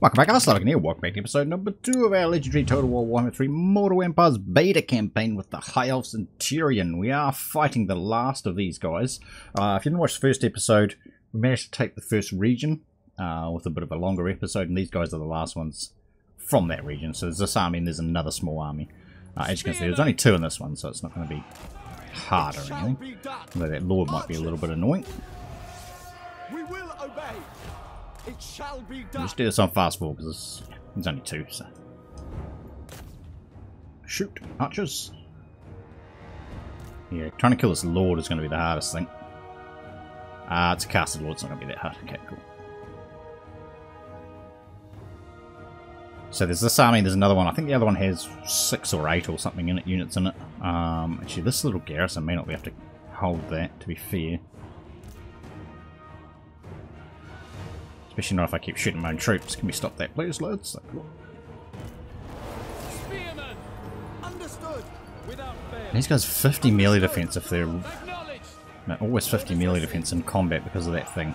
Welcome back, I'm Slybacon here. Welcome back to episode number 2 of our legendary Total War Warhammer 3 Immortal Empires beta campaign with the High Elf Centurion. We are fighting the last of these guys. Uh, if you didn't watch the first episode, we managed to take the first region uh, with a bit of a longer episode, and these guys are the last ones from that region. So there's this army and there's another small army. Uh, as you can see, there's only two in this one, so it's not going to be hard or anything. Although that lord might be a little bit annoying. We will obey. It shall be done. Just do this on fast forward because there's only two, so. Shoot, archers. Yeah, trying to kill this lord is going to be the hardest thing. Ah, uh, it's a casted lord, it's not going to be that hard. Okay, cool. So there's this army, there's another one. I think the other one has six or eight or something in it, units in it. Um, actually, this little garrison may not be able to hold that, to be fair. Especially not if I keep shooting my own troops. Can we stop that, please, lads? Spearmen. Understood. These guys 50 melee defense if they're... No, always 50 melee defense in combat because of that thing.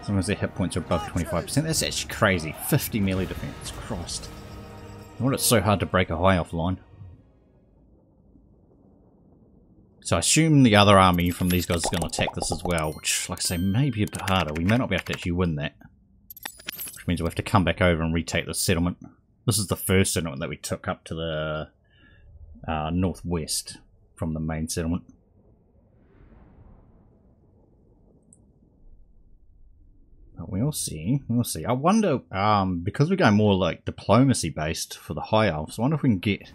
As long as their hit points are above 25%. That's actually crazy. 50 melee defense. Christ. I wonder it's so hard to break a high elf line. So I assume the other army from these guys is going to attack this as well, which, like I say, may be a bit harder. We may not be able to actually win that. Which means we'll have to come back over and retake the settlement. This is the first settlement that we took up to the uh, northwest from the main settlement. But we'll see. We'll see. I wonder, um, because we're going more like diplomacy based for the High Elves, I wonder if we can get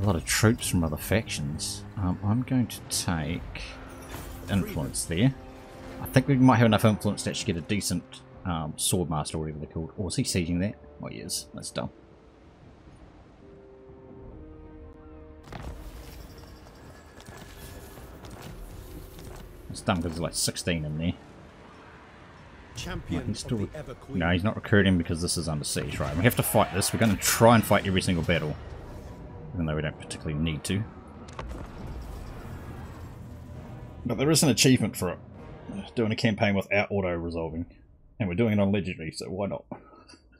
a lot of troops from other factions. Um, I'm going to take influence there. I think we might have enough influence to actually get a decent um, swordmaster or whatever they're called. Or is he sieging that? Oh, he is. That's dumb. It's dumb because there's like 16 in there. Champion he's still, the no, he's not recruiting because this is under siege, right? We have to fight this. We're going to try and fight every single battle. Even though we don't particularly need to. But there is an achievement for it. Doing a campaign without auto-resolving. And we're doing it on Legendary, so why not?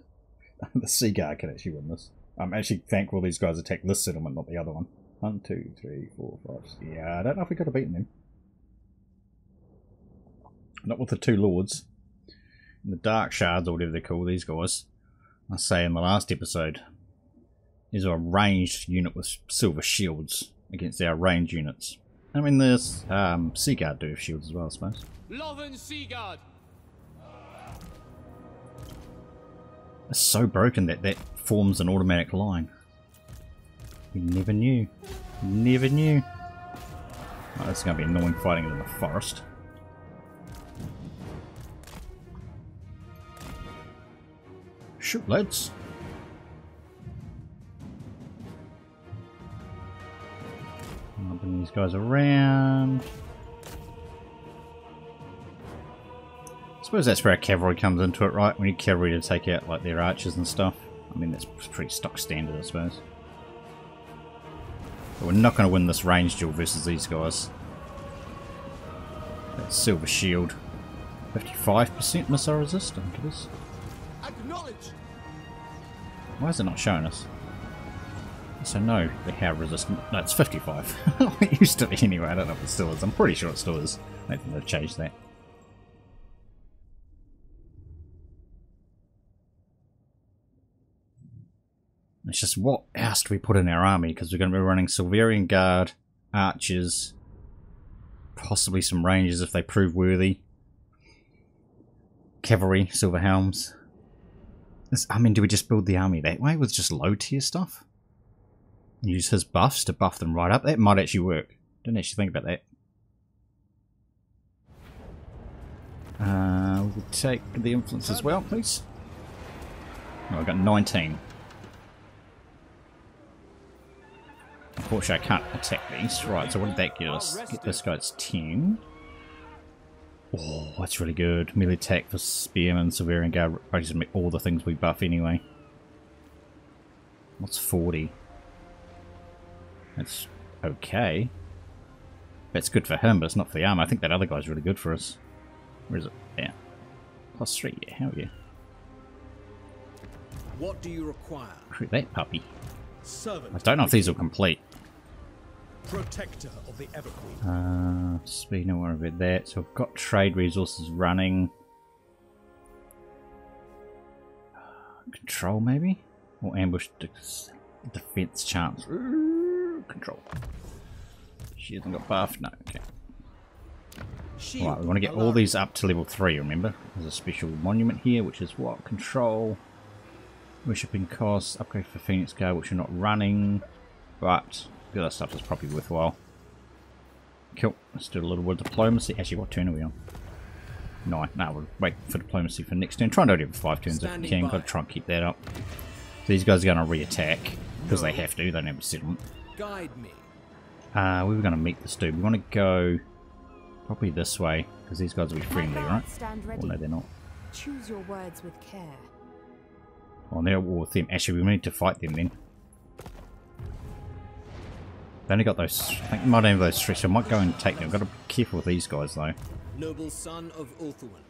the Sea Guard can actually win this. I'm actually thankful these guys attacked this settlement, not the other one. One, two, three, four, five. six. Yeah, I don't know if we could have beaten them. Not with the two lords. And the Dark Shards, or whatever they call these guys. I say in the last episode, is a ranged unit with silver shields against our ranged units. I mean, there's um, Sea Guard do have shields as well, I suppose. Lothern Seaguard. It's so broken that that forms an automatic line. We never knew. Never knew. Oh, this is going to be annoying fighting in the forest. Shoot, lads. I'll bring these guys around. I suppose that's where our cavalry comes into it, right? We need cavalry to take out like their archers and stuff. I mean, that's pretty stock standard, I suppose. But we're not going to win this range duel versus these guys. That silver shield. 55% missile resistant, it is. Acknowledge. Why is it not showing us? So no, the have resistant. No, it's 55. it used to be anyway. I don't know if it still is. I'm pretty sure it still is. I don't think they've changed that. It's just what else do we put in our army? Because we're going to be running Silverian Guard, Archers, possibly some Rangers if they prove worthy. Cavalry, Silver Helms. This- I mean, do we just build the army that way with just low tier stuff? Use his buffs to buff them right up. That might actually work. Didn't actually think about that. Uh, we'll take the influence as well, please. Oh, I got 19. Unfortunately, I can't attack these. Right, so what did that get us? Get this guy's 10. Oh, that's really good. Melee attack for Spearman, Severian Guard, basically all the things we buff anyway. What's 40? That's okay. That's good for him, but it's not for the armor. I think that other guy's really good for us. Where is it? Yeah. Plus 3, yeah, hell yeah. What do you require? Recruit that puppy. Servant. I don't know if these will complete. Protector of the Everqueen. Uh, speed, no worry about that. So I've got trade resources running. Control, maybe? Or ambush defense chance. Ooh, Control. She hasn't got buff? No, okay. Shield. Right, we want to get all these up to level 3, remember? There's a special monument here, which is what? Control. Worshipping costs, upgrade for Phoenix Guard, which are not running. But the other stuff is probably worthwhile. Cool. Let's do a little bit of diplomacy. Actually, what turn are we on? Nine. No, we'll wait for diplomacy for next turn. Try and do it every five turns if we can. by. Got to try and keep that up. These guys are going to re-attack because they have to. They don't have a settlement. Guide me. Uh, we were going to meet this dude. We want to go probably this way because these guys will be friendly, right? Stand Well, ready. no, they're not. Choose your words with care. Well, they're at war with them. Actually, we need to fight them then. They only got those. I think they might have those three, so I might go and take them. I've got to be careful with these guys though. Noble son of Ulthuan.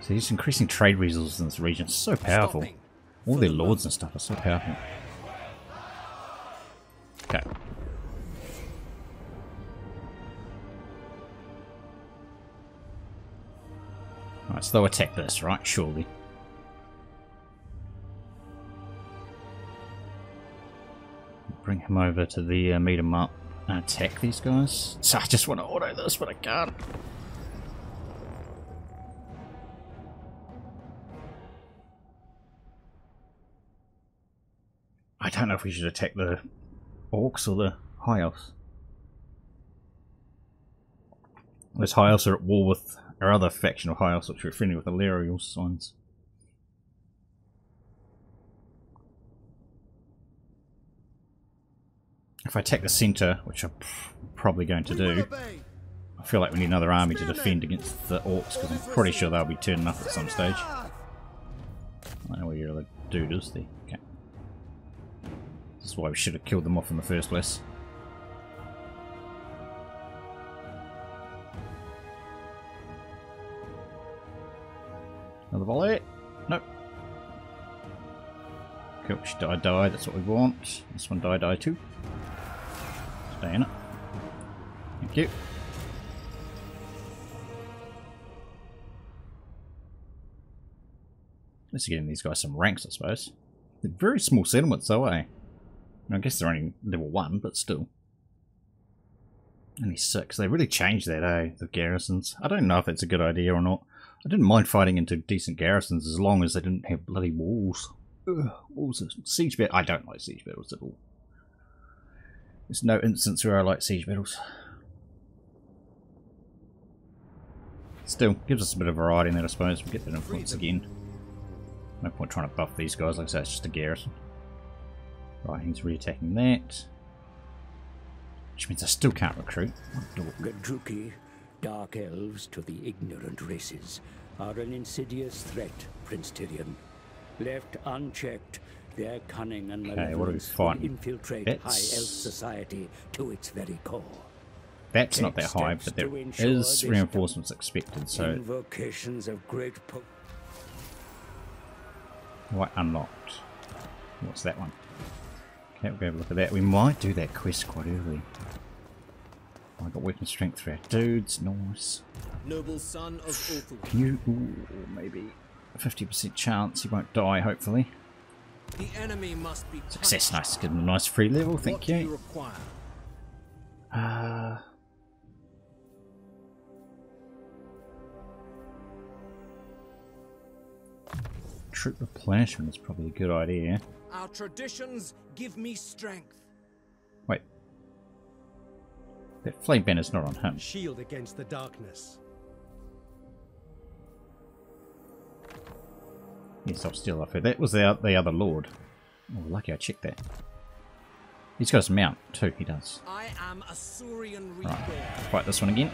So these increasing trade resources in this region is so powerful. Stopping. All For their the lords and stuff are so powerful. Okay. Right, so they'll attack this, right? Surely. Bring him over to the uh, meet 'em up and attack these guys. So I just want to auto this, but I can't. I don't know if we should attack the orcs or the high elves. Those high elves are at war with our other faction of high elves, which we're friendly with the Larial signs. If I take the centre, which I'm probably going to do. I feel like we need another army to defend against the orcs because I'm pretty sure they'll be turning up at some stage. I don't know where your other dude is there. Is why we should have killed them off in the first place. Another volley. Nope. Cool, she die die, that's what we want. This one die die too. Stay in it. Thank you. Let's getting these guys some ranks, I suppose. They're very small settlements, though, eh? I guess they're only level 1, but still. Only 6. They really changed that, eh? The garrisons. I don't know if it's a good idea or not. I didn't mind fighting into decent garrisons as long as they didn't have bloody walls. Ugh, walls of siege battles. I don't like siege battles at all. There's no instance where I like siege battles. Still, gives us a bit of variety in that, I suppose. We get that influence again. No point trying to buff these guys, like I say, it's just a garrison. Right, he's re-attacking that. Which means I still can't recruit. Gadruki, dark elves to the ignorant races, are an insidious threat, Prince Tyrion. Left unchecked, their cunning and Okay, what malevolence infiltrate That's- high elf society to its very core. That's not Take that high, but there is reinforcements expected, so Invocations of great Right, unlocked. What's that one? Okay, we'll have a look at that. We might do that quest quite early. I got weapon strength for our dudes. Nice. Noble son of Ulthuan. Can you... Ooh, maybe... 50% chance he won't die, hopefully. The enemy must be Success, nice. Give him a nice free level, What thank you you. require? Uh... Troop replenishment is probably a good idea. Our traditions give me strength. Wait. The flame banner's not on him. Shield against the darkness. Yes, I'll steal off her. That was the, the other lord. Oh, lucky I checked that. He's got his mount too, he does. I am a Saurian. Right, fight this one again.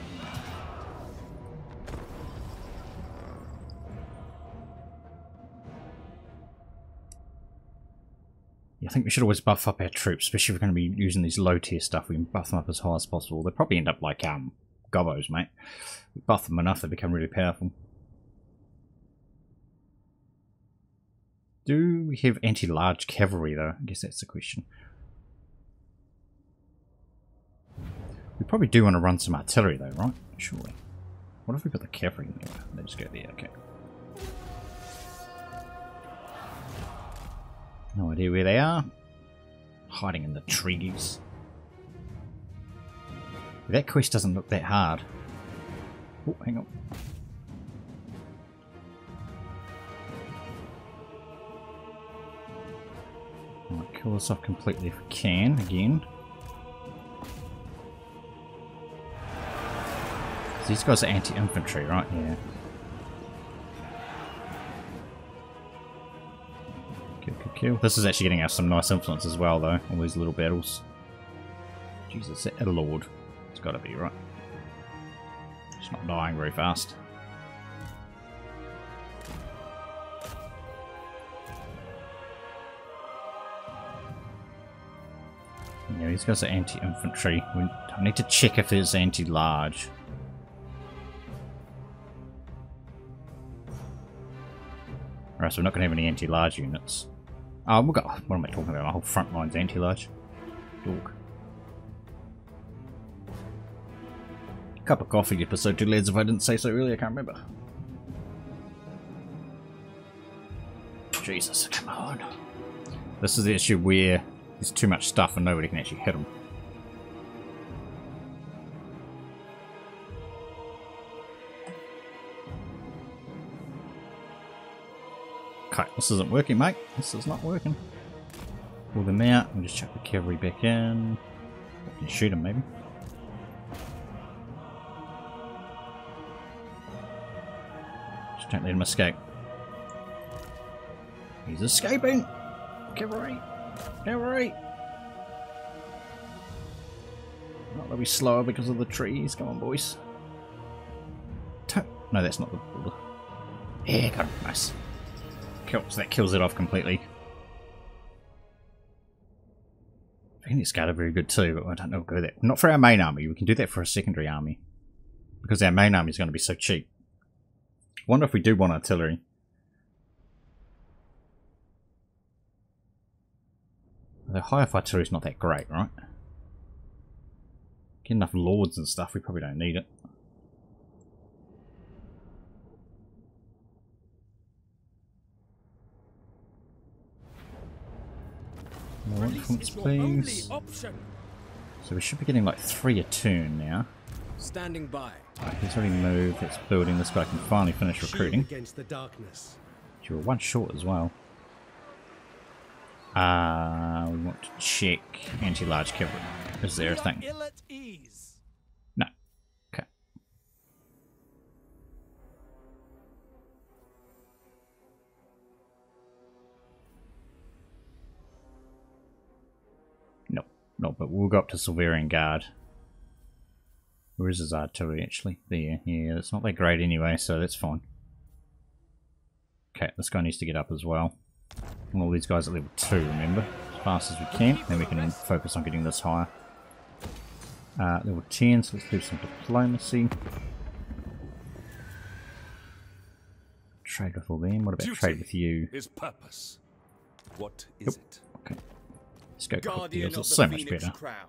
I think we should always buff up our troops, especially if we're going to be using these low tier stuff. We can buff them up as high as possible. They probably end up like um gobos, mate. We buff them enough, they become really powerful. Do we have anti-large cavalry though? I guess that's the question. We probably do want to run some artillery though, right? Surely. What if we put the cavalry in there? Just go there, okay. No idea where they are. Hiding in the trees. That quest doesn't look that hard. Oh, hang on. Kill this off completely if we can, again. These guys are anti-infantry, right? Yeah. Kill. This is actually getting us some nice influence as well, though. All these little battles. Jesus, a lord. It's got to be, right? It's not dying very fast. Yeah, these guys are anti-infantry. I need to check if there's anti-large. Alright, so we're not going to have any anti-large units. Oh, we've got... What am I talking about? My whole front line's anti-large. Dork. Cup of coffee episode 2 lads if I didn't say so earlier, I can't remember. Jesus, come on. This is the issue where there's too much stuff and nobody can actually hit them. Okay, this isn't working, mate. This is not working. Pull them out and just chuck the cavalry back in. can shoot them, maybe. Just don't let him escape. He's escaping! Cavalry! Cavalry! Not that we slower because of the trees. Come on, boys. No, that's not the border. Yeah, got him. Nice kills that kills it off completely. I think it's got very good too, but I don't know go there. Not for our main army, we can do that for a secondary army. Because our main army is going to be so cheap. wonder if we do want artillery. The higher artillery is not that great, right? Get enough lords and stuff, we probably don't need it. More influence, please. So we should be getting like three a turn now. Standing by. Right, he's already moved. It's building. This guy can finally finish recruiting. Against the darkness. You were one short as well. Uh, we want to check anti-large cavalry. Is there a thing? No, but we'll go up to Silverian Guard. Where is his artillery actually? There, yeah, it's not that great anyway, so that's fine. Okay, this guy needs to get up as well. And all these guys at level 2, remember? As fast as we can, then we can focus on getting this higher. Uh, level 10, so let's do some diplomacy. Trade with all them. What about trade with you? Is purpose. What is it? Okay. Let's go quick deals. of It's the so much Phoenix better. Crown.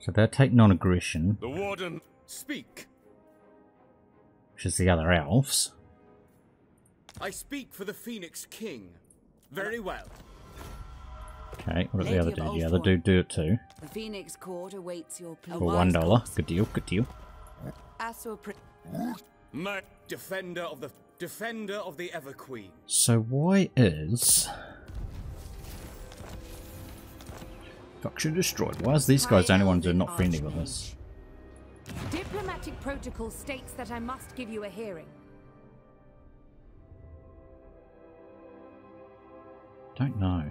So they'll take non-aggression, The Warden, speak. which is the other elves. I speak for the Phoenix King. Very well. Okay, what does the other of dude? The other Ulthuan. dude do it too. The Phoenix Court awaits your plea. For one dollar. Good deal, good deal. Asur My Defender of the Defender of the Ever Queen. So why is Faction destroyed? Why is these guys the only ones who are not friendly with us? Diplomatic protocol states that I must give you a hearing. Don't know.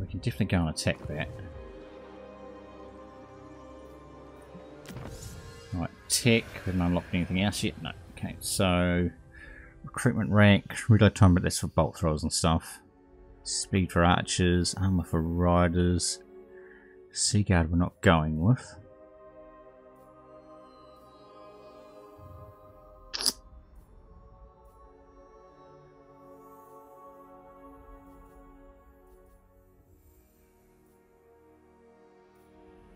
We can definitely go and attack that. Right, tech. We haven't unlocked anything else yet. No. Okay, so recruitment rank, reload time, but that's for bolt throwers and stuff. Speed for archers, armor for riders. Seaguard we're not going with.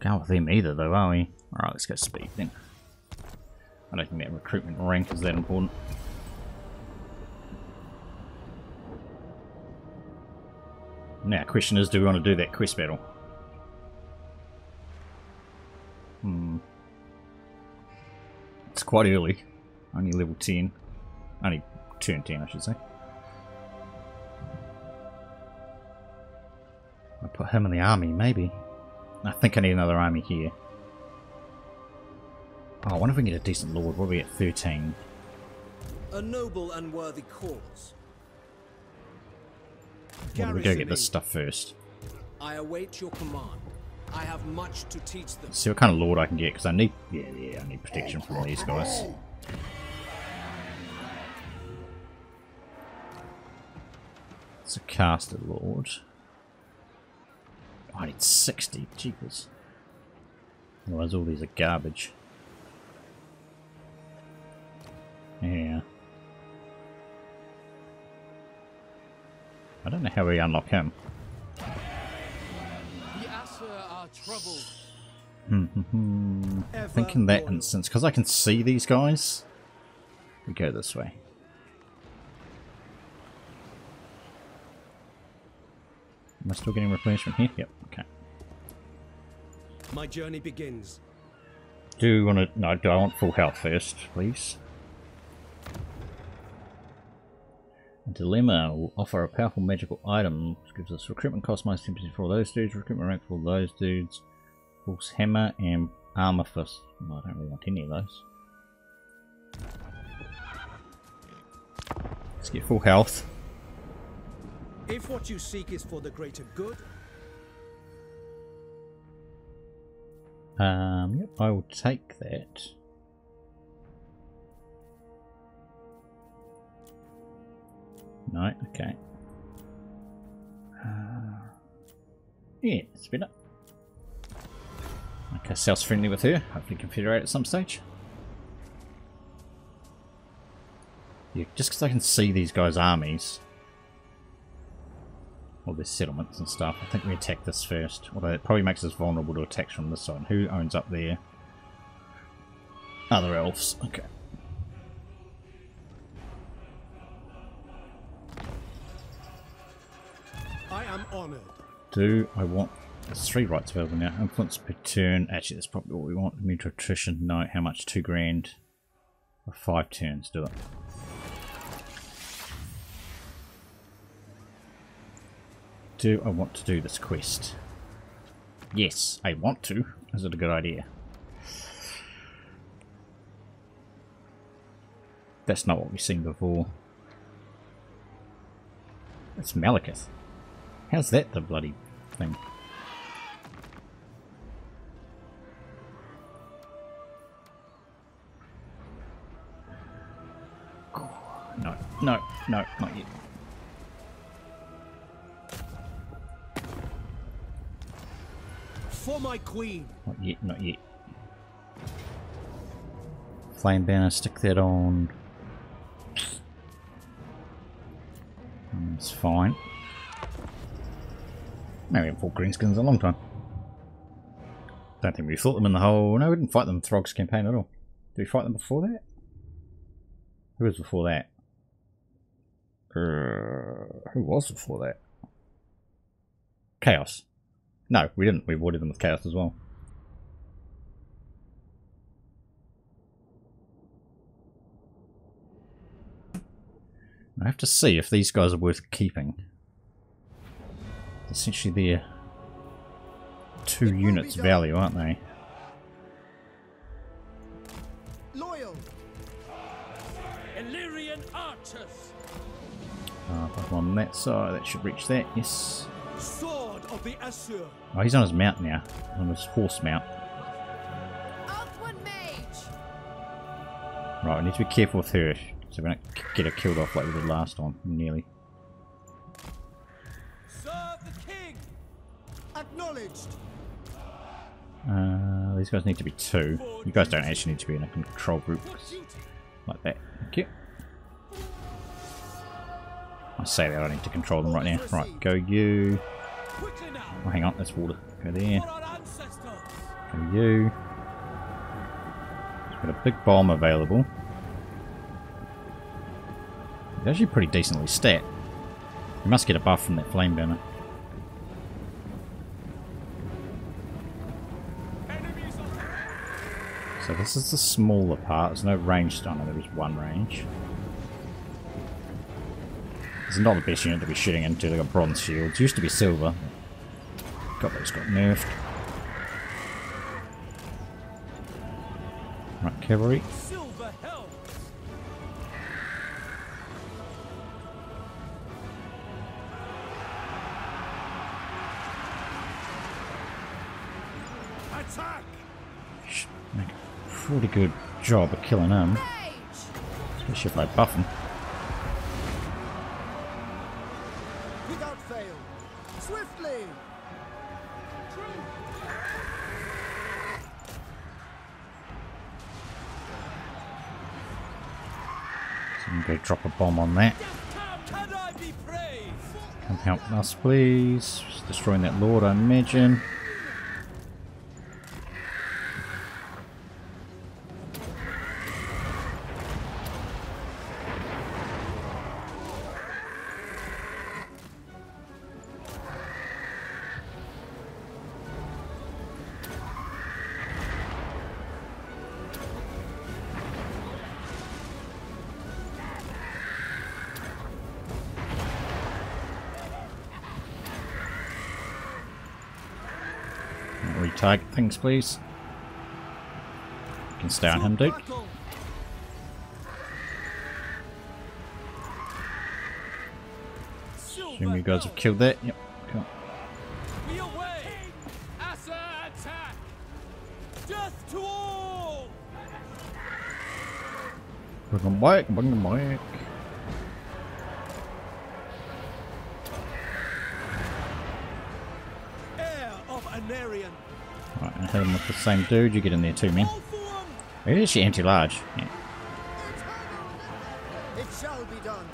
Can't with him either though, are we? Alright, let's go speed then. I don't think that recruitment rank is that important. Now, question is, do we want to do that quest battle? Hmm. It's quite early. Only level 10. Only turn 10, I should say. I put him in the army, maybe. I think I need another army here. Oh, I wonder if we can get a decent lord. What are we at? 13. A noble and worthy cause. Well, we go get this stuff first. I await your command. I have much to teach them. See what kind of lord I can get, because I need... Yeah, yeah, I need protection from these guys. It's a caster lord. Oh, I need 60. Jeepers. Otherwise all these are garbage. Yeah. I don't know how we unlock him. The Asur are troubled. I think in that instance, because I can see these guys, we go this way. Am I still getting replenishment here? Yep, okay. My journey begins. Do you want to... No, do I want full health first, please? Dilemma will offer a powerful magical item, which gives us recruitment cost minus 10% for all those dudes, recruitment rank for all those dudes, Force Hammer and Armor Fist. Well, I don't really want any of those. Let's get full health. If what you seek is for the greater good, Um, yep, I will take that. No, okay. Uh, yeah, spin it. Okay, South's friendly with her. Hopefully confederate at some stage. Yeah, just because I can see these guys' armies. Or their settlements and stuff. I think we attack this first. Although it probably makes us vulnerable to attacks from this side. Who owns up there? Other elves. Okay. Am honored. Do I want... There's three rights available now. Influence per turn. Actually, that's probably what we want. Mutual attrition. No. How much? Two grand. Five turns. Do it. Do I want to do this quest? Yes, I want to. Is it a good idea? That's not what we've seen before. It's Malekith. How's that the bloody thing? No, no, no, not yet. For my queen. Not yet, not yet. Flame banner, stick that on. Hmm, it's fine. We haven't fought Greenskins in a long time. Don't think we fought them in the whole... No, we didn't fight them in Throgg's campaign at all. Did we fight them before that? Who was before that? Uh, who was before that? Chaos. No, we didn't. We avoided them with Chaos as well. I have to see if these guys are worth keeping. Essentially they're two units value, aren't they? Loyal. Ellyrian archers! Uh, if on that side, that should reach that, yes. Sword of the Asur. Oh, he's on his mount now. On his horse mount. Mage! Right, we need to be careful with her, so we don't get her killed off like we did last time, nearly. Acknowledged. Uh, these guys need to be two. You guys don't actually need to be in a control group like that. Thank you. I say that I need to control them right now. Right, go you. Oh, hang on, that's water. Go there. For our ancestors. For you. Got a big bomb available. It's actually pretty decently stat. You must get a buff from that flame burner. So this is the smaller part. There's no range it. There is one range. It's not the best unit to be shooting into. They got bronze shields. Used to be silver. Got those got nerfed. Right, cavalry. Pretty good job of killing them. Mage! Especially if I buff them. Without fail! Swiftly! So I'm going to drop a bomb on that. Can I be praised? Come help us, please. Just destroying that lord, I imagine. Things, please. You can stay on him, dude. Assume you guys have killed that. Yep. Cool. We away. Asa attack. Death to all. Bring them back, bring them back. The same dude. You get in there too, man. All for one. It is actually anti-large. Yeah. It shall be done!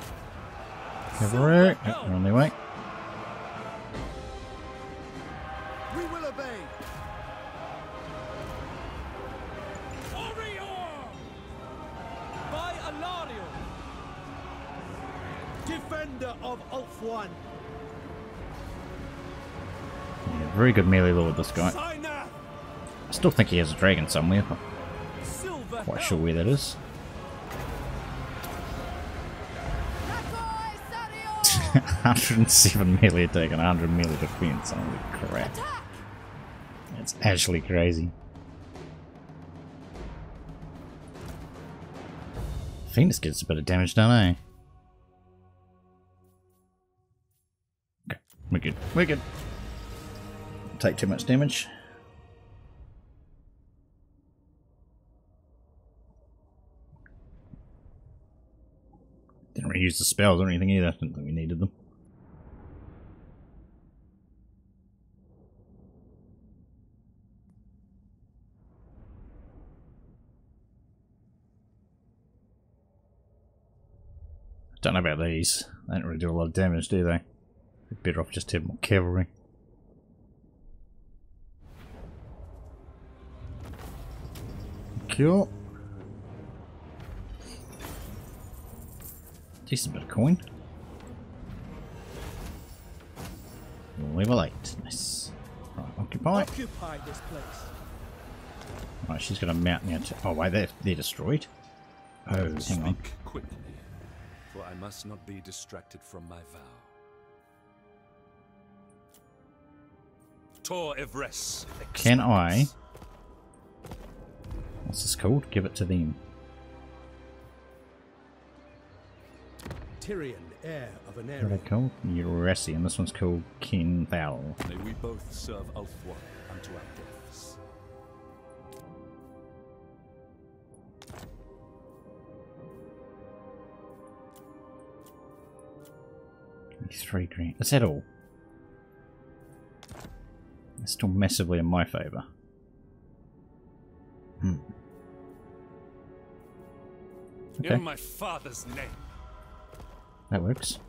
Cavalry. Yep, they're on their way. We will obey! By Alario. Defender of Ulthuan. Yeah, very good melee lord, this guy. Still think he has a dragon somewhere, quite sure where that is. Rakoi Sadio! 107 melee attack and 100 melee defense. Holy crap. It's actually crazy. Phoenix gets a bit of damage done, eh? Okay, we're good. We're good. Take too much damage. Use the spells or anything either. I Didn't think we needed them. Don't know about these. They don't really do a lot of damage, do they? Better off just having more cavalry. Cool. Decent bit of coin. Level 8. Nice. Right, occupy. Occupy this place. Right, she's got a mountain here. too. Oh, wait, they're, they're destroyed. Oh, hang on. Speak quickly, for I must not be distracted from my vow. Tor Yvresse. Can I- What's this called? Give it to them. Tyrion, heir of an are Aenarion. they called? Urasi, and this one's called King Thal. May we both serve Ulthuan unto our deaths. Three green. Is that all? It's still massively in my favour. Hmm. Okay, In my father's name. That works.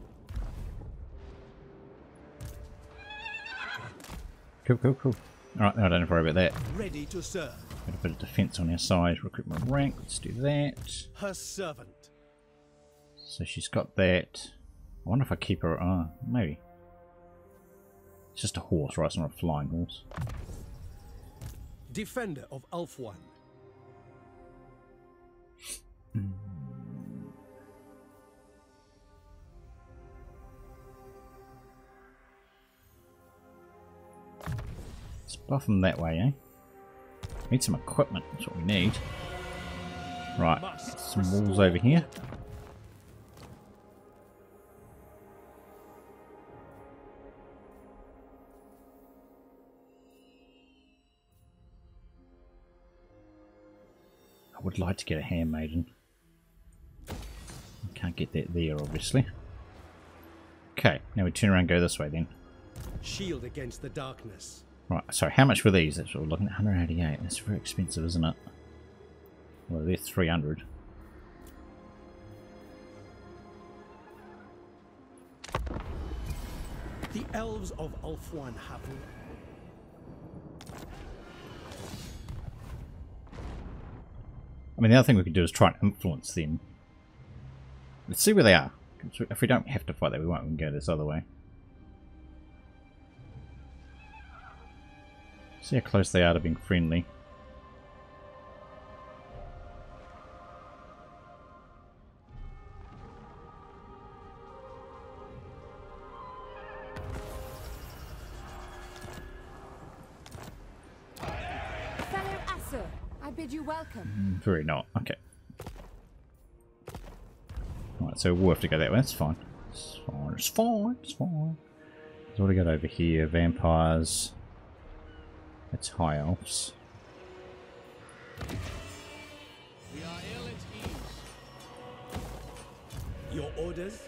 Cool, cool, cool. Alright, now I don't have to worry about that. Ready to serve. Got a bit of defense on our side. Recruitment rank, let's do that. Her servant. So she's got that. I wonder if I keep her. Uh, maybe. It's just a horse, right? It's not a flying horse. Defender of Ulthuan. Hmm. Buff them that way, eh? Need some equipment, that's what we need. Right, some walls over here. I would like to get a handmaiden. Can't get that there, obviously. Okay, now we turn around go this way then. Shield against the darkness. Right, so how much were these? That's what we're looking at. 188. That's very expensive, isn't it? Well, they're 300. The elves of Ulthuan have I mean, the other thing we could do is try and influence them. Let's see where they are. If we don't have to fight them, we won't. We can go this other way. See how close they are to being friendly. I bid you welcome. Mm, very not. Okay. Right, so we'll have to go that way. That's fine. It's fine. It's fine. It's fine. So what do we got over here? Vampires. That's high elves. We are ill at ease. Your orders?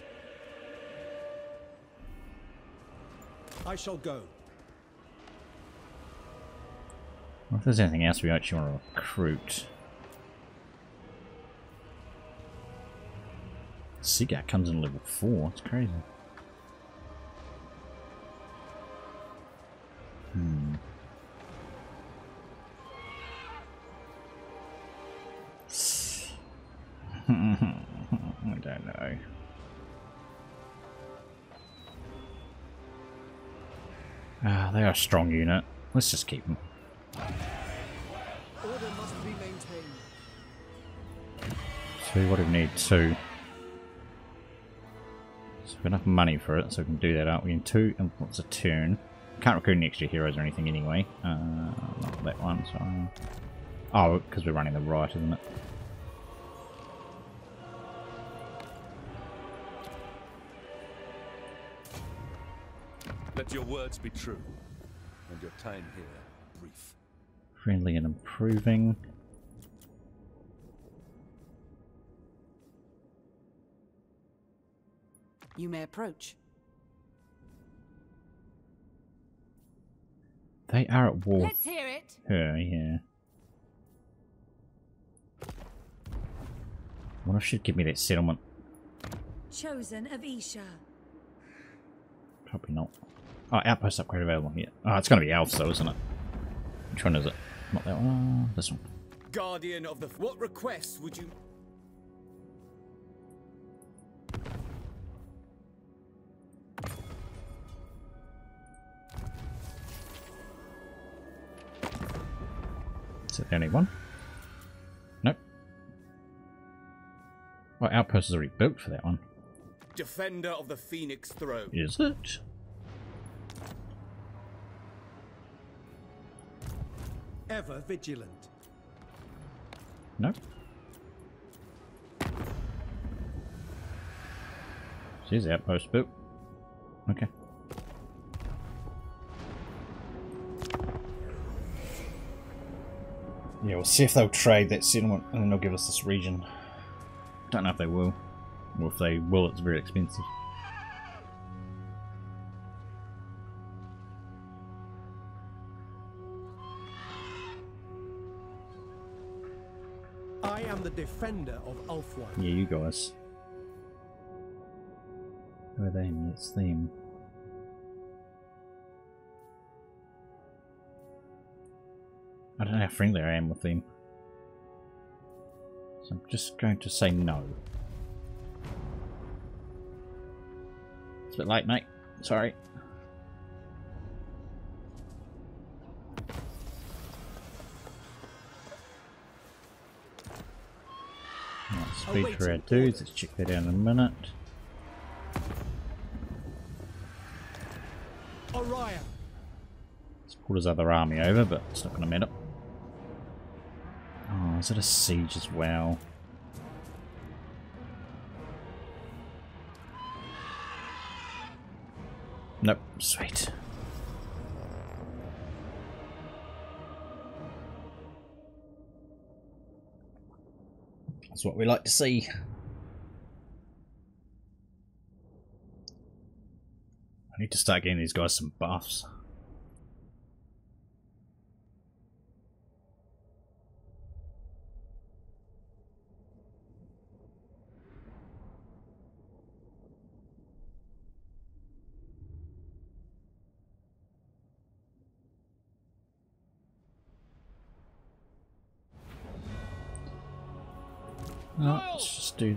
I shall go. If there's anything else we actually want to recruit. Sigat comes in level 4. It's crazy. I don't know. Ah, they are a strong unit. Let's just keep them. Order must be maintained. Two, what do we need? Two. So we've got enough money for it, so we can do that aren't We In two influence a turn. Can't recruit any extra heroes or anything anyway. Uh, not that one, so... Oh, because we're running the right, isn't it? Let your words be true, and your time here brief. Friendly and improving. You may approach. They are at war. Let's hear it. Her, yeah. What if she'd give me that settlement? Chosen of Isha. Probably not. Oh, outpost upgrade available here. Oh, it's going to be elves though, isn't it? Which one is it? Not that one. Oh, this one. Guardian of the. What requests would you. Is that the only one? Nope. Well, outpost is already built for that one. Defender of the Phoenix Throne. Is it? Ever vigilant. Nope. She's outpost built. Okay. Yeah, we'll see if they'll trade that settlement and then they'll give us this region. Don't know if they will. Or if they will, it's very expensive. Defender of Ulthuan. Yeah, you guys. Who are them? It's them. I don't know how friendly I am with them. So I'm just going to say no. It's a bit late, mate. Sorry. Speed for our dudes. Let's check that out in a minute. Orion. Let's pull his other army over, but it's not going to matter. Oh, is it a siege as well? Nope, sweet. That's what we like to see. I need to start getting these guys some buffs.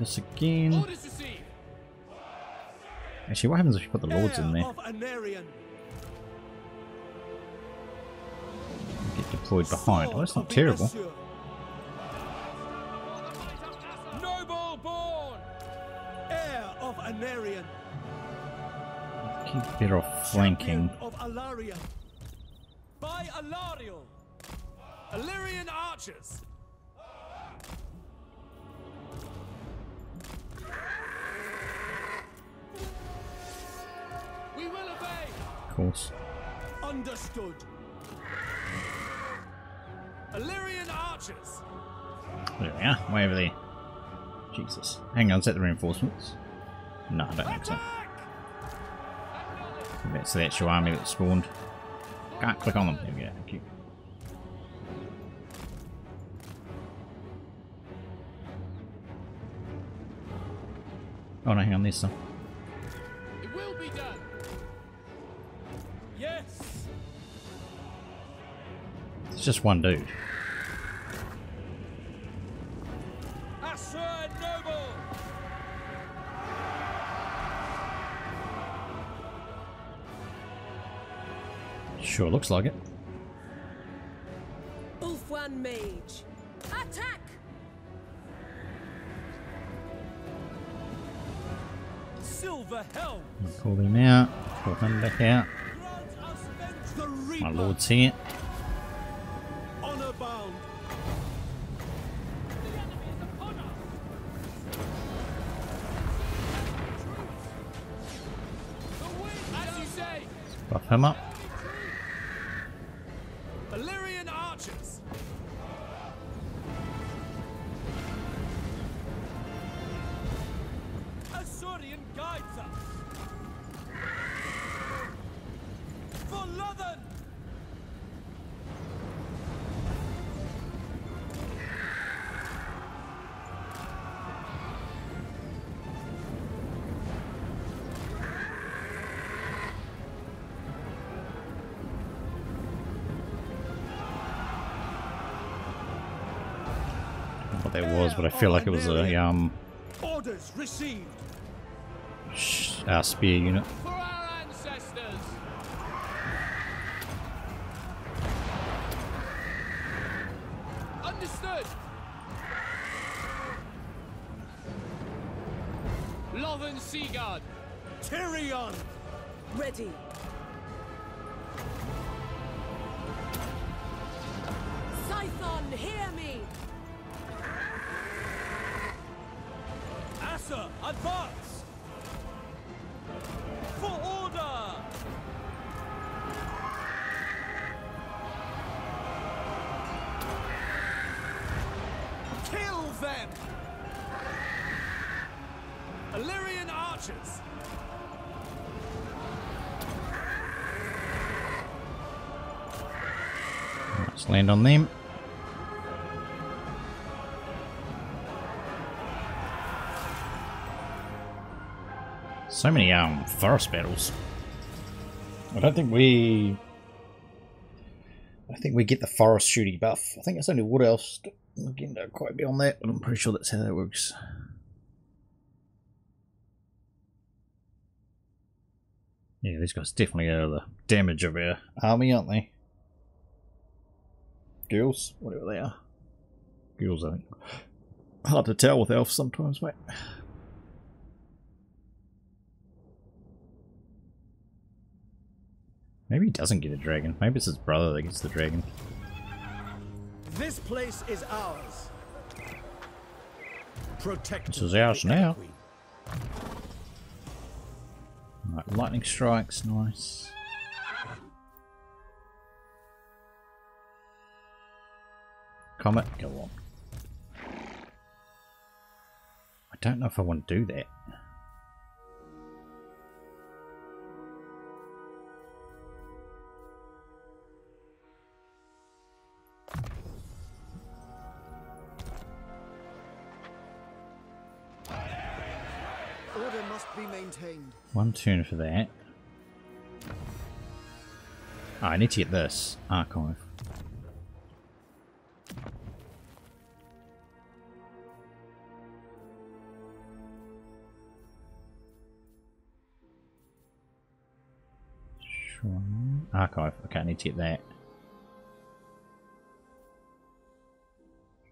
This again. Actually, what happens if you put the lords in there? Get deployed behind. Oh, that's not terrible. Keep better off flanking. By. Ellyrian archers. Course. Understood. Ellyrian archers. There we are. Way over there. Jesus. Hang on, set the reinforcements. No, I don't think so. That's the actual army that spawned. Can't click on them. There we go. Thank you. Oh no, hang on, there's some. Yes. It's just one dude. Sure looks like it. Ulthuan Mage. Attack! Silver helm. Call him out. Call him back out. My lord's here. Buff him up. Feel like it was a um Orders received. sh- uh, spear unit. For our ancestors. Understood. Lothern Seaguard. Tyrion. Ready. Scython, hear me! Advance. For order. Kill them. Ellyrian archers. Let's land on them. So many um forest battles. I don't think we I think we get the forest shooting buff. I think it's only wood elves. Again, don't quite be on that, but I'm pretty sure that's how that works. Yeah, these guys definitely are the damage of our army, aren't they? Girls, whatever they are. Girls, I think. Hard to tell with elves sometimes, mate. Maybe he doesn't get a dragon. Maybe it's his brother that gets the dragon. This place is ours. Protect. This is ours now. Right, lightning strikes, nice. Comet, go on. I don't know if I want to do that. Maintained. One turn for that. Ah, I need to get this archive. Archive. Okay, I need to get that.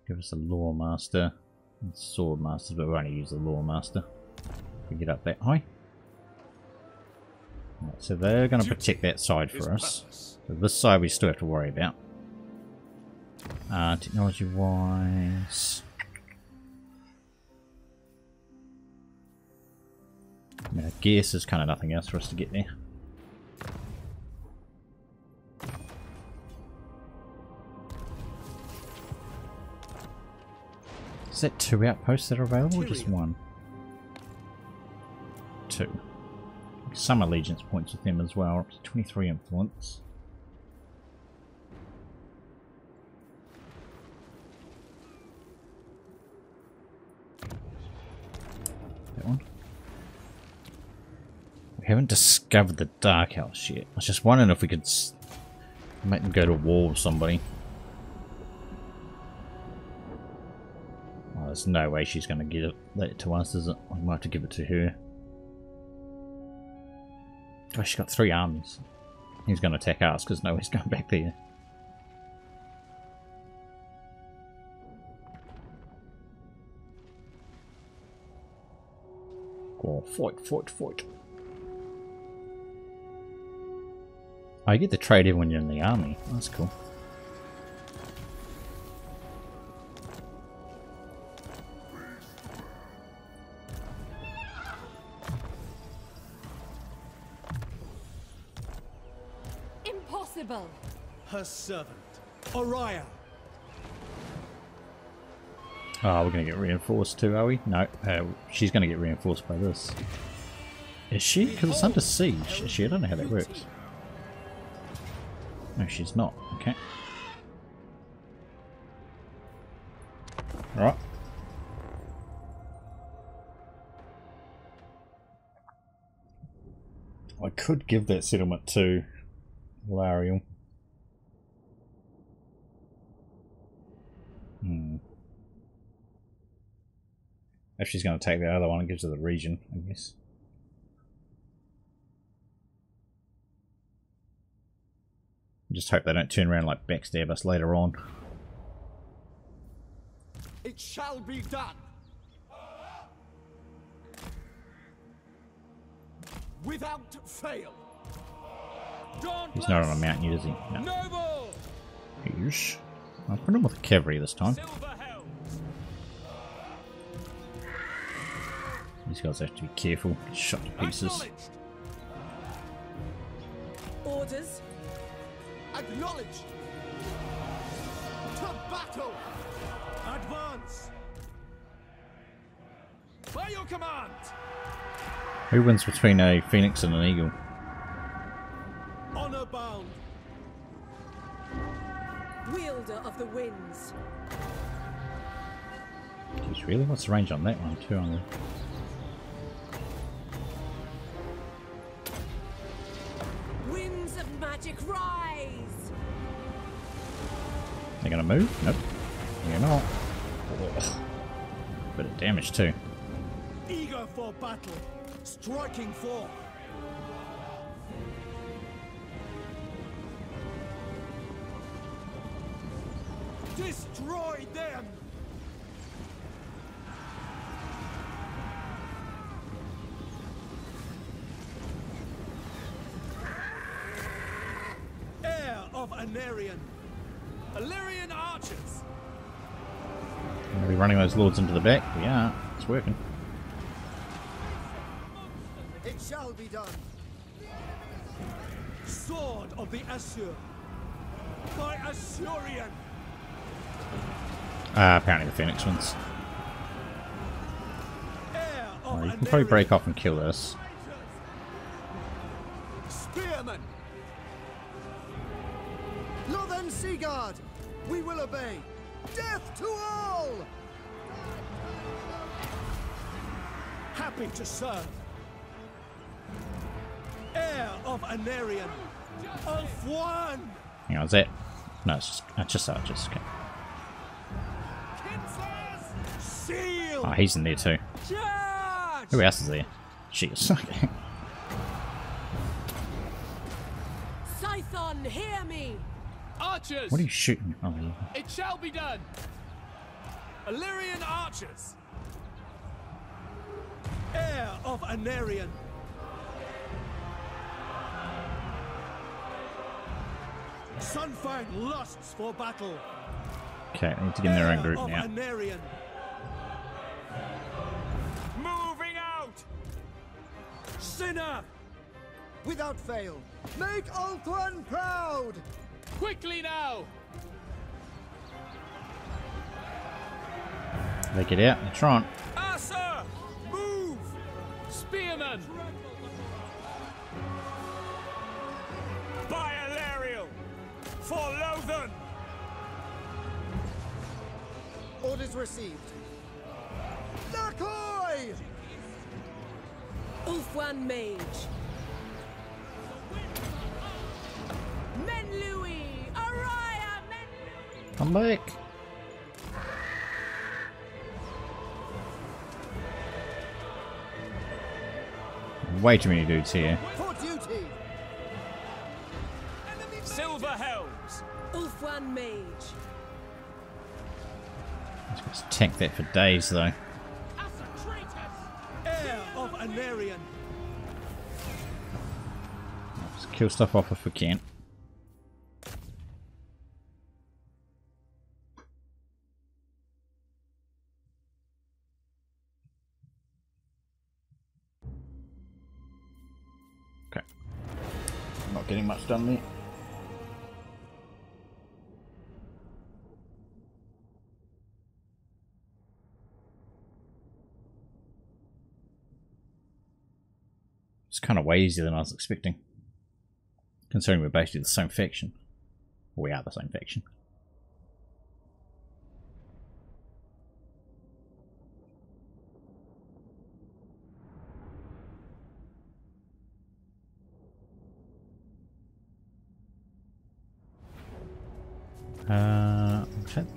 Give us a lore master. Sword masters, but we're only use the lore master. We get up that high. Right, so they're going to protect that side for us. So this side we still have to worry about. Uh, technology wise. I mean, I guess there's kind of nothing else for us to get there. Is that two outposts that are available or just one? Two. Some allegiance points with them as well, up to 23 influence. That one. We haven't discovered the Dark House yet. I was just wondering if we could make them go to war with somebody. There's no way she's going to get it to us, is it? We might have to give it to her. Oh, she's got three armies. He's going to attack us because no one's going back there. Go on, fight, fight, fight. Oh, you get to trade when you're in the army. That's cool. Servant, Oriah. Oh, we're going to get reinforced too, are we? No, uh, she's going to get reinforced by this. Is she? Because it's under siege. Is she? I don't know how that works. No, she's not. Okay. Alright. I could give that settlement to Alarielle. If she's going to take the other one, it gives her the region, I guess. Just hope they don't turn around like backstab us later on. It shall be done. Without fail. He's not on a mountain yet, is he? No. Noble! I'll put him with cavalry this time. These guys have to be careful. Get shot to pieces. Orders. Acknowledge. To battle. Advance. By your command! Who wins between a phoenix and an eagle? Honor bound. Wielder of the winds. Jeez, really? What's the range on that one? 200. rise. They're gonna move? Nope. You're not. Ugh. Bit of damage too. Eager for battle, striking for. Destroy them! Aenarion. Ellyrian archers. I'm running those lords into the back. We are. It's working. It shall be done. Sword of the Asur. By Ah, uh, apparently the Phoenix ones. Oh, you can probably break off and kill this. Spearman. Now then, Seaguard, we will obey. Death to all! Happy to serve. Heir of Aenarion. Of one! That was it. No, it's just, it's just that, just, okay. Oh, he's in there too. Who else is there? She is. Scython, hear me! Archers. What are you shooting? Oh, yeah. It shall be done. Ellyrian archers. Heir of Aenarion. Sunfang lusts for battle. Okay, I need to get in their own group now. Aenarion. Moving out! Sinner! Without fail, make Ulthuan proud! Quickly now. They get out in front. Arthur, move! Spearman! By Alarielle! For Lothern! Orders received. Nakoi! Ulf mage. Come back. Way too many dudes here. For duty. Silver helms. Ulf one mage. Let's to tank that for days though. Heir of Aenarion. Just kill stuff off if we can. me. It's kind of way easier than I was expecting. Considering we're basically the same faction. We are the same faction.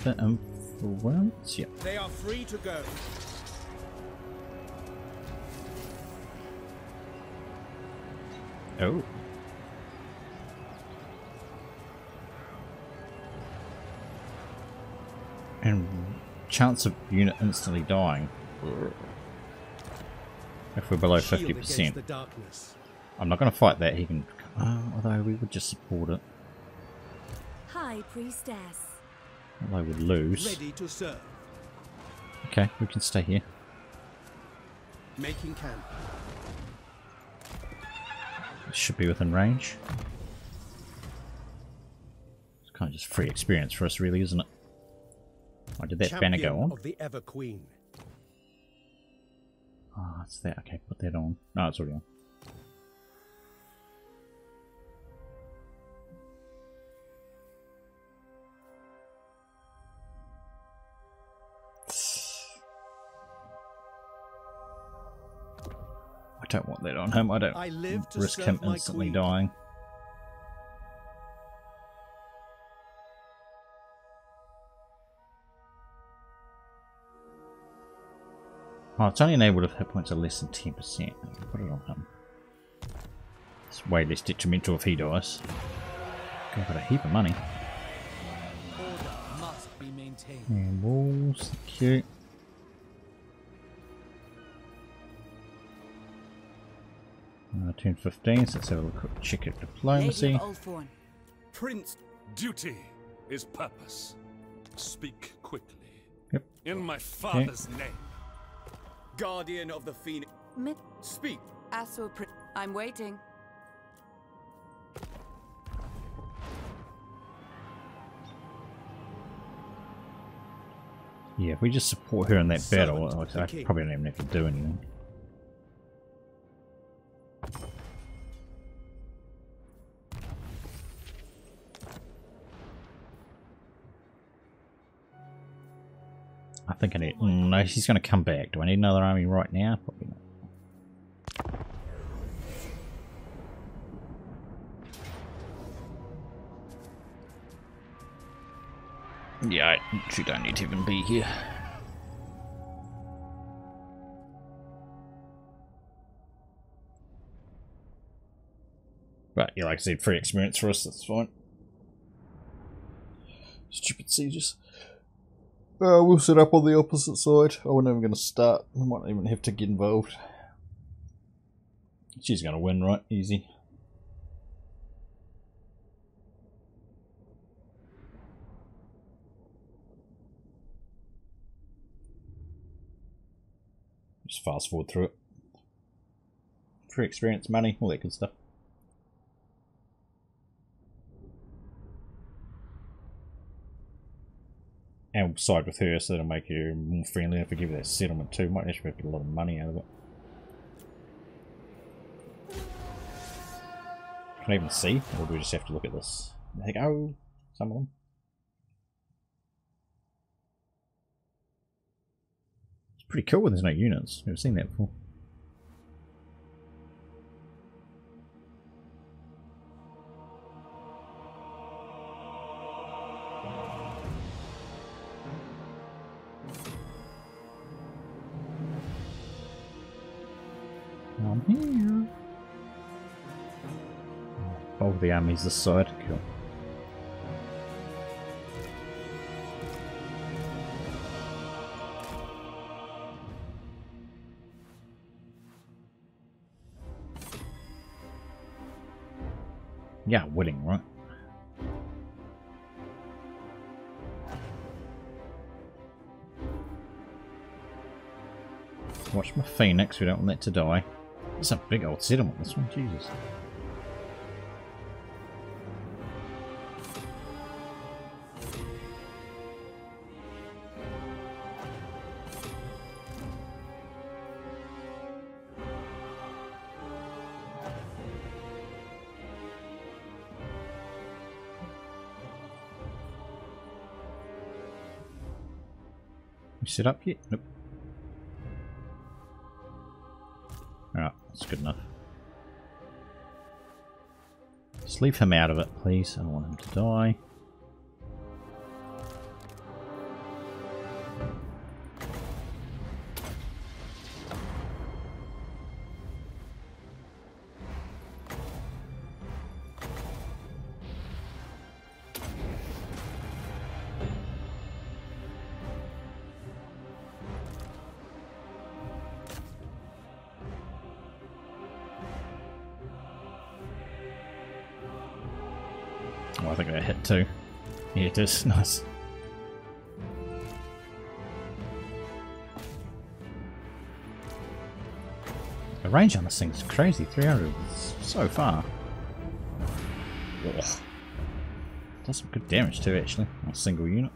And influence? Yeah. They are free to go. Oh. And chance of unit instantly dying. If we're below 50%. I'm not going to fight that. He can... Uh, although we would just support it. High Priestess. Well, I would lose. Okay, we can stay here. Making camp. Should be within range. It's kind of just free experience for us, really, isn't it? Why did that Champion banner go on? Of the Ever Queen. Ah, oh, it's there. Okay, put that on. No, it's already on. don't want that on him. I don't I live to risk him instantly dying. Oh, it's only enabled if hit points are less than 10%. Put it on him. It's way less detrimental if he dies. Okay, got a heap of money. And walls, cute. Uh, turn 15, so let's have a look at check at diplomacy. Prince, Duty is purpose. Speak quickly. Yep. In my father's name. guardian of the Phoenix. Mid Speak. Asur Pri- I'm waiting. Yeah, if we just support her in that battle, I, I probably don't even have to do anything. I think I need. mm, No, she's going to come back. Do I need another army right now? Probably not. Yeah, she don't need to even be here. But yeah, like I said, free experience for us, that's fine. Stupid sieges. Uh, we'll set up on the opposite side. I wasn't even going to start. We might not even have to get involved. She's going to win, right? Easy. Just fast forward through it. Free experience, money, all that good stuff. And side with her so it'll make her more friendly if we give her that settlement too. Might actually get a lot of money out of it. Can I even see? Or do we just have to look at this? There you oh, go. Some of them. It's pretty cool when there's no units. Never seen that before. Both the side. Cool. Yeah, winning, right? Watch my phoenix, we don't want it to die. It's a big old settlement, this one, Jesus. Set up yet? Nope. Alright, that's good enough. Just leave him out of it, please. I don't want him to die. Is. Nice. The range on this thing is crazy. 300 is so far. Ugh. Does some good damage too, actually, on a single unit.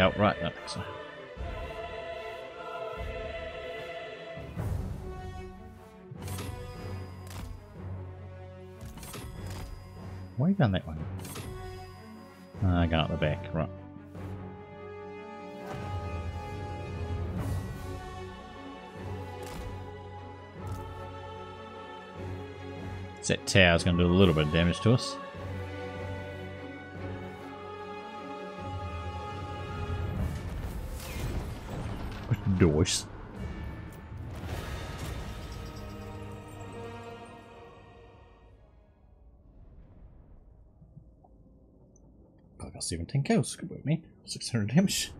outright, that mixer. Why are you down that way? Ah, I got out the back, right. That tower's going to do a little bit of damage to us. Doors. I got 17 kills. Good work, me. 600 damage.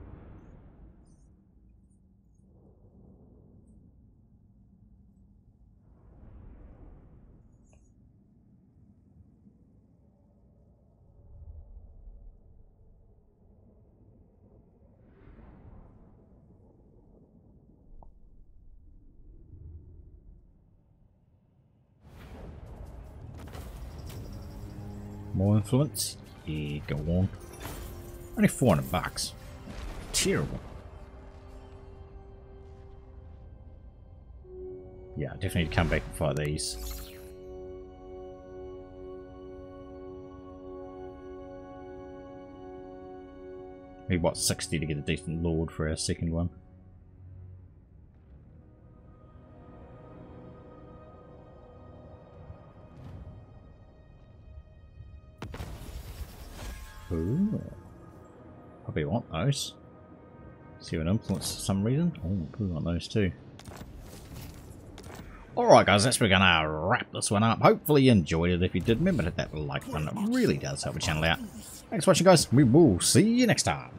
Influence? Yeah, go on. Only 400 bucks. Terrible. Yeah, I definitely need to come back and fight these. Maybe what, 60 to get a decent lord for our second one. Probably want those. See what influence for some reason. Oh, probably want those too. Alright guys, that's we're gonna wrap this one up. Hopefully you enjoyed it. If you did, remember to hit that like button. It really does help the channel out. Thanks for watching guys. We will see you next time.